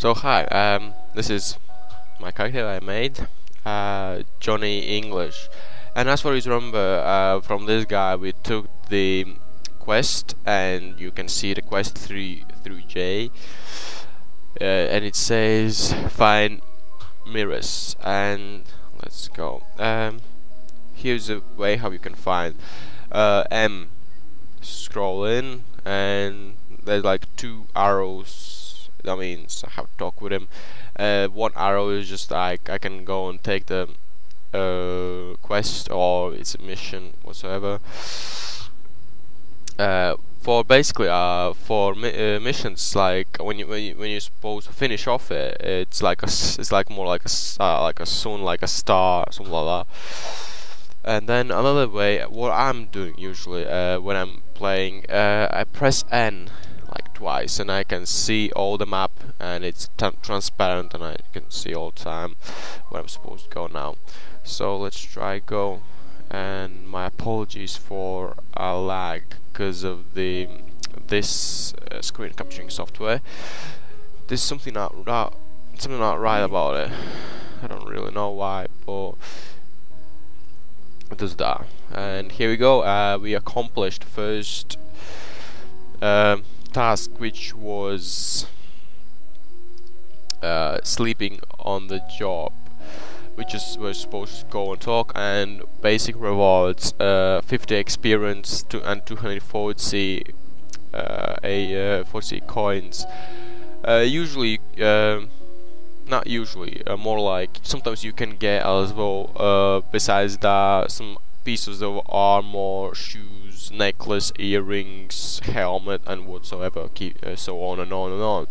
So hi, um, this is my character I made, uh, Johnny English, and as far as remember, uh, from this guy we took the quest, and you can see the quest through through J, uh, and it says find mirrors, and let's go. Um, here's a way how you can find uh, M. Scroll in, and there's like two arrows that means I have talk with him. Uh, one arrow is just like I can go and take the uh, quest or it's a mission whatsoever. Uh, for basically uh, for mi uh, missions like when you when you when you're supposed to finish off it, it's like a it's like more like a uh, like a sun like a star something like that. And then another way, what I'm doing usually uh, when I'm playing, I press N twice and I can see all the map and it's transparent and I can see all time where I'm supposed to go now. So let's try go and my apologies for a lag because of the this uh, screen capturing software. There's something not, not something not right about it. I don't really know why but it does that. And here we go uh, we accomplished first um, task which was uh, sleeping on the job were supposed to go and talk and basic rewards uh, 50 experience to and 240 uh, a uh, 40 coins. Uh, usually um, not usually uh, more like sometimes you can get as well besides that some pieces of armor shoes necklace, earrings, helmet, and whatsoever, keep, uh, so on and on and on.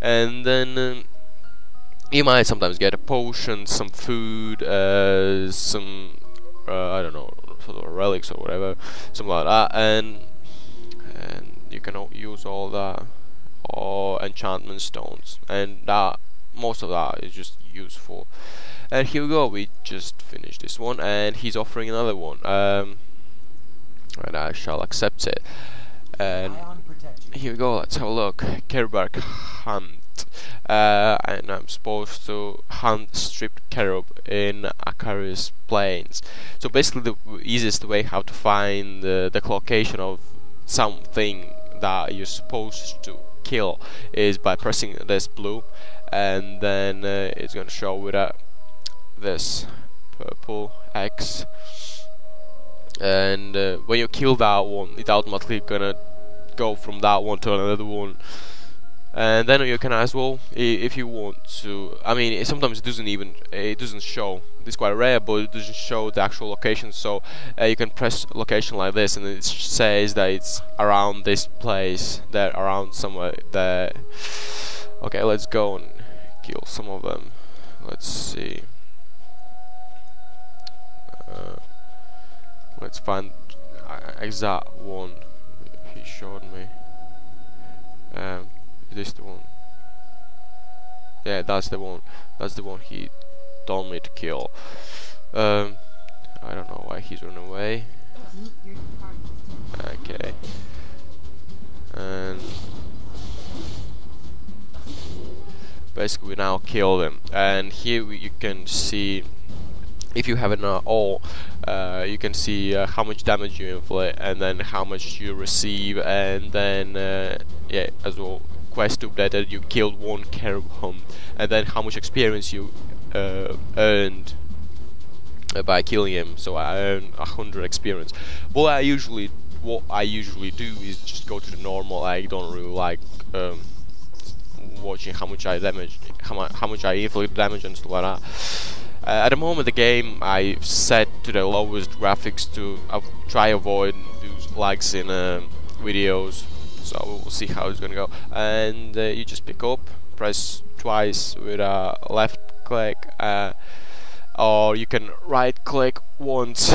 And then um, you might sometimes get a potion, some food, uh, some uh, I don't know, sort of relics or whatever, something like that, and and you can use all that or enchantment stones, and that most of that is just useful. And here we go, we just finished this one, and he's offering another one. Um, and I shall accept it. And here we go, let's have a look. Kerubar hunt. Uh, and I'm supposed to hunt stripped Kerub in Akarios Plains. So basically the easiest way how to find the location of something that you're supposed to kill is by pressing this blue and then uh, it's gonna show with uh, this. Purple X. And uh, when you kill that one it's automatically gonna go from that one to another one. And then you can as well if you want to I mean it sometimes it doesn't even it doesn't show. It's quite rare but it doesn't show the actual location. So uh, you can press location like this and it says that it's around this place there around somewhere there. Okay let's go and kill some of them. Let's see uh, Let's find exact one he showed me. Um, is this the one? Yeah, that's the one. That's the one he told me to kill. Um, I don't know why he's running away. Okay. And basically we now kill them. And here we, you can see if you have an uh, all uh, you can see uh, how much damage you inflict and then how much you receive and then uh, yeah as well quest updated you killed one Kerub and then how much experience you uh, earned by killing him. So I earn a hundred experience. What I usually what I usually do is just go to the normal I don't really like um, watching how much I damage how, how much I inflict damage and stuff like that uh, at the moment the game I set to the lowest graphics to uh, try avoid those lags in uh, videos. So we'll see how it's gonna go. And uh, you just pick up press twice with a left click uh, or you can right click once.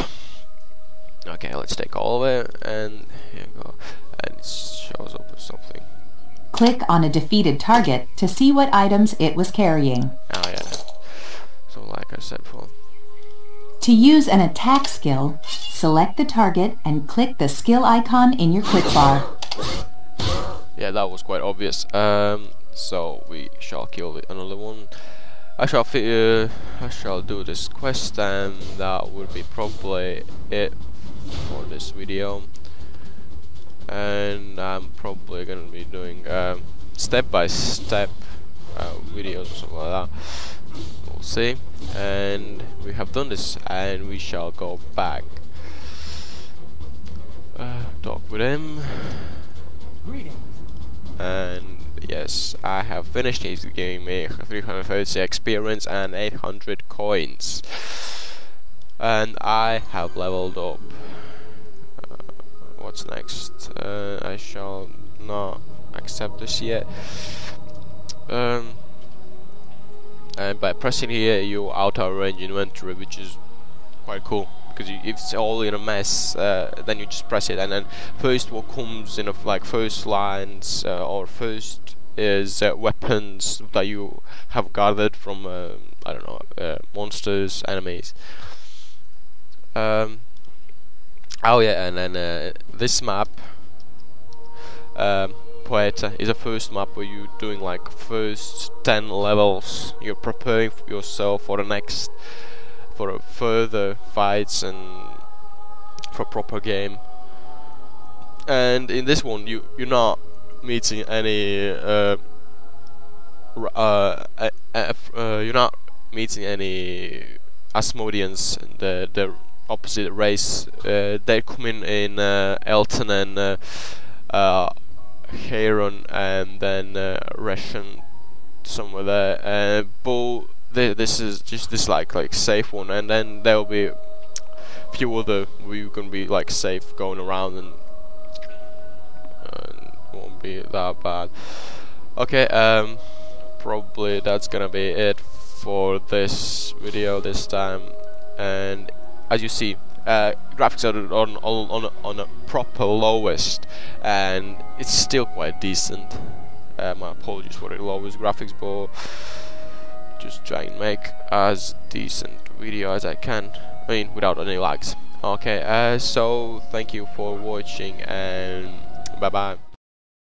Okay let's take all of it and here we go. And it shows up with something. Click on a defeated target to see what items it was carrying like I said before. To use an attack skill, select the target and click the skill icon in your quick bar. Yeah, that was quite obvious. Um, so we shall kill another one. I shall uh, I shall do this quest and that would be probably it for this video and I'm probably gonna be doing um, step by step uh, videos or something like that we'll see. And we have done this and we shall go back. Uh, talk with him. And yes I have finished he's giving me 330 experience and 800 coins. And I have leveled up. Uh, what's next? Uh, I shall not accept this yet. Um, and by pressing here you auto arrange inventory which is quite cool. Because if it's all in a mess uh, then you just press it. And then first what comes in of like first lines uh, or first is uh, weapons that you have gathered from uh, I don't know uh, monsters enemies. Um, oh yeah and then uh, this map um, Poeta is a first map where you're doing like first 10 levels you're preparing yourself for the next for further fights and for proper game. And in this one you you're not meeting any uh, uh, uh, you're not meeting any Asmodians the the opposite race. Uh, they come in in uh, Eltnen and uh, uh, Heiron and then uh, Russian somewhere there. Uh, but th this is just this like like safe one, and then there'll be a few other we're gonna be like safe going around and, and won't be that bad. Okay, um, probably that's gonna be it for this video this time, and as you see uh, graphics are on, on, on, on a proper lowest and it's still quite decent uh, my apologies for the lowest graphics but just try and make as decent video as I can. I mean without any lags. Okay uh, so thank you for watching and bye bye